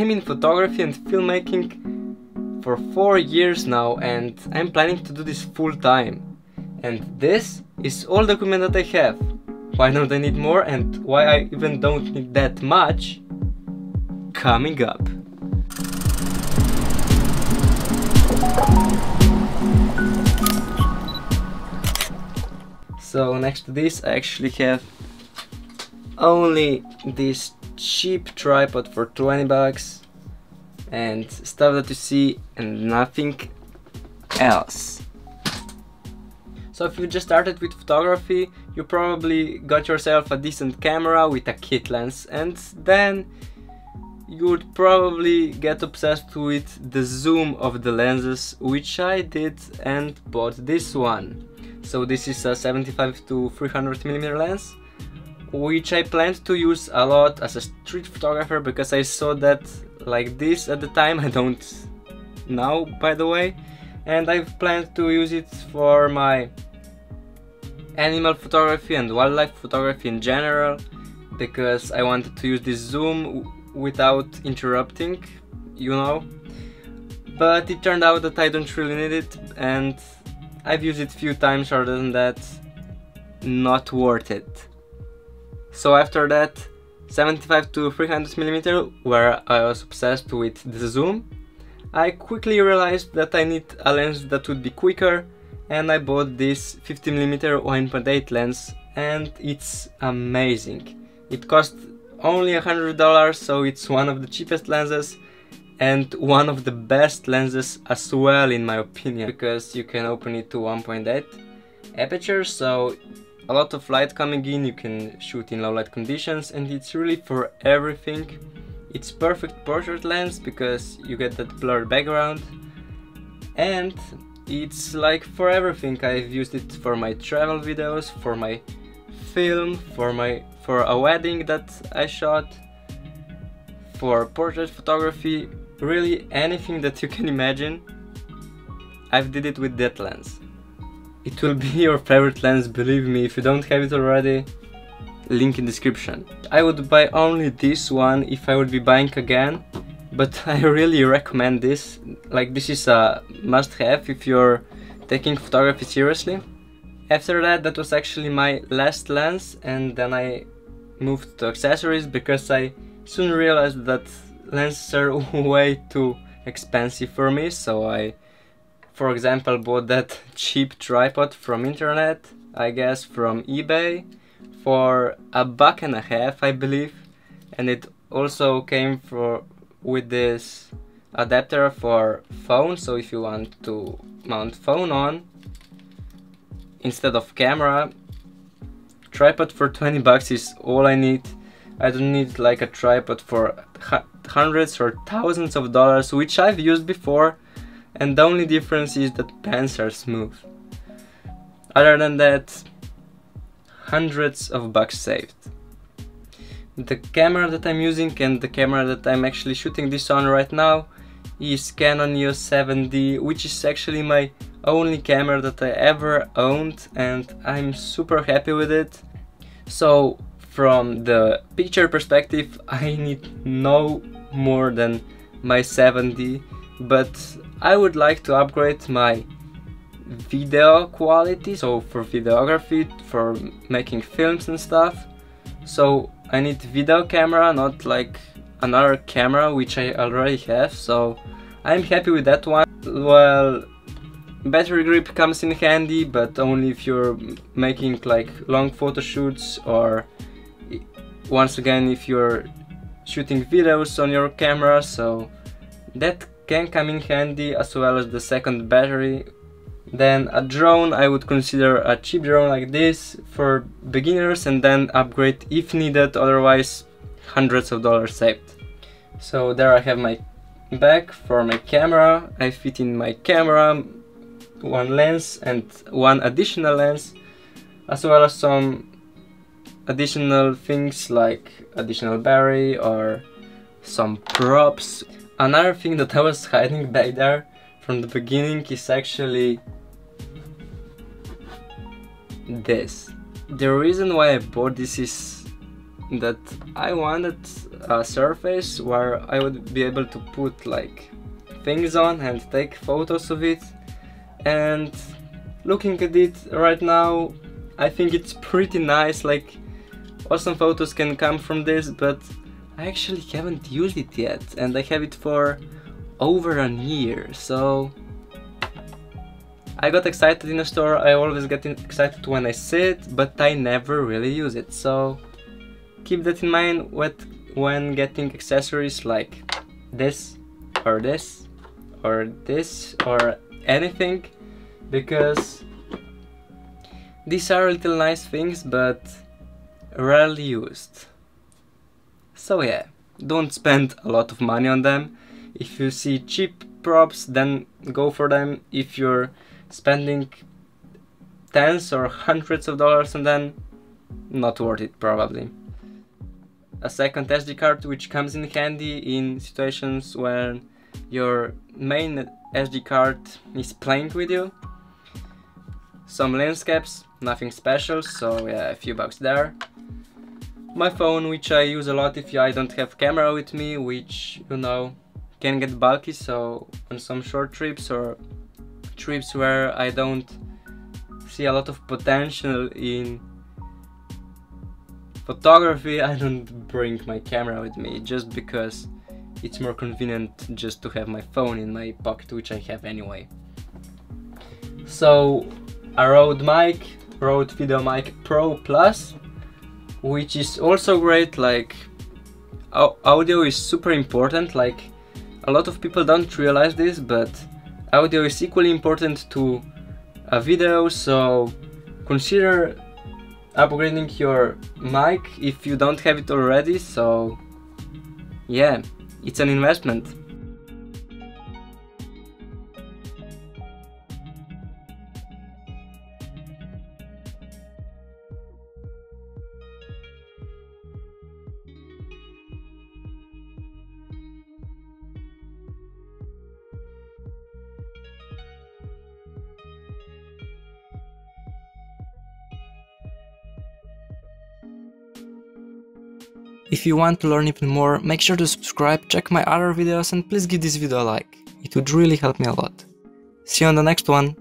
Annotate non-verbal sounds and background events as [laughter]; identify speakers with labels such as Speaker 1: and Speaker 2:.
Speaker 1: I'm in photography and filmmaking for 4 years now and I'm planning to do this full time. And this is all the equipment that I have. Why don't I need more and why I even don't need that much? Coming up. So next to this I actually have only this cheap tripod for 20 bucks and stuff that you see and nothing else. So if you just started with photography, you probably got yourself a decent camera with a kit lens and then you would probably get obsessed with the zoom of the lenses, which I did and bought this one. So this is a 75 to 300 millimeter lens, which I planned to use a lot as a street photographer because I saw that like this at the time, I don't now by the way, and I've planned to use it for my animal photography and wildlife photography in general because I wanted to use this zoom without interrupting, you know. But it turned out that I don't really need it and I've used it few times other than that, not worth it. So after that, 75 to 300 millimeter, where I was obsessed with the zoom, I quickly realized that I need a lens that would be quicker and I bought this 50mm 1.8 lens and it's amazing. It cost only a hundred dollars so it's one of the cheapest lenses and one of the best lenses as well in my opinion because you can open it to 1.8 aperture so a lot of light coming in you can shoot in low light conditions and it's really for everything. It's perfect portrait lens because you get that blurred background. And it's like for everything. I've used it for my travel videos for my film for my for a wedding that I shot, for portrait photography, really anything that you can imagine, I've did it with that lens. It will be your favorite lens, believe me, if you don't have it already, link in description. I would buy only this one if I would be buying again, but [laughs] I really recommend this, like this is a must-have if you're taking photography seriously. After that, that was actually my last lens and then I moved to accessories because I soon realized that lenses are [laughs] way too expensive for me so I for example bought that cheap tripod from internet I guess from eBay for a buck and a half I believe. And it also came for with this adapter for phone so if you want to mount phone on instead of camera tripod for 20 bucks is all I need. I don't need like a tripod for hundreds or thousands of dollars which I've used before and the only difference is that pants are smooth other than that hundreds of bucks saved the camera that I'm using and the camera that I'm actually shooting this on right now is Canon EOS 7D which is actually my only camera that I ever owned and I'm super happy with it. So from the picture perspective I need no more than my 7D but I would like to upgrade my video quality so for videography for making films and stuff. So I need video camera not like another camera which I already have so I'm happy with that one. Well Battery grip comes in handy, but only if you're making like long photo shoots or once again if you're shooting videos on your camera, so that can come in handy as well as the second battery. Then a drone, I would consider a cheap drone like this for beginners and then upgrade if needed, otherwise hundreds of dollars saved. So there I have my bag for my camera, I fit in my camera, one lens and one additional lens as well as some additional things like additional battery or some props. Another thing that I was hiding back there from the beginning is actually this. The reason why I bought this is that I wanted a surface where I would be able to put like things on and take photos of it and looking at it right now I think it's pretty nice like awesome photos can come from this but I actually haven't used it yet and I have it for over a year so I got excited in a store, I always get excited when I see it, but I never really use it, so keep that in mind when getting accessories like this or this or this or anything because these are little nice things but rarely used. So yeah, don't spend a lot of money on them. If you see cheap props then go for them. If you're spending tens or hundreds of dollars on them, not worth it probably. A second SD card which comes in handy in situations when your main SD card is playing with you. Some lens caps, nothing special, so yeah, a few bucks there. My phone, which I use a lot if I don't have camera with me, which, you know, can get bulky, so on some short trips or trips where I don't see a lot of potential in photography, I don't bring my camera with me, just because it's more convenient just to have my phone in my pocket, which I have anyway. So a Rode mic, Rode Video Mic Pro Plus, which is also great, like audio is super important, like a lot of people don't realize this, but audio is equally important to a video, so consider upgrading your mic if you don't have it already, so yeah. It's an investment. If you want to learn even more, make sure to subscribe, check my other videos and please give this video a like. It would really help me a lot. See you on the next one!